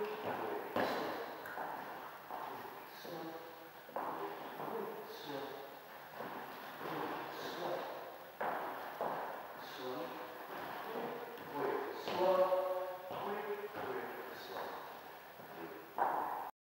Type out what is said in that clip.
Yeah.